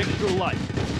Extra life.